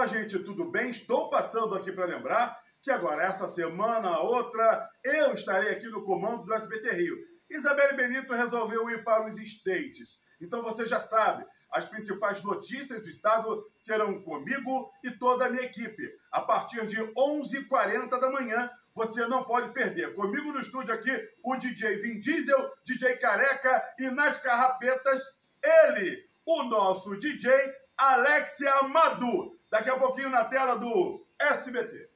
Olá, gente, tudo bem? Estou passando aqui para lembrar que agora, essa semana, outra, eu estarei aqui no comando do SBT Rio. Isabelle Benito resolveu ir para os States. Então você já sabe, as principais notícias do estado serão comigo e toda a minha equipe. A partir de 11h40 da manhã, você não pode perder. Comigo no estúdio aqui, o DJ Vin Diesel, DJ Careca e nas carrapetas, ele, o nosso DJ Alexia Madu. Daqui a pouquinho na tela do SBT.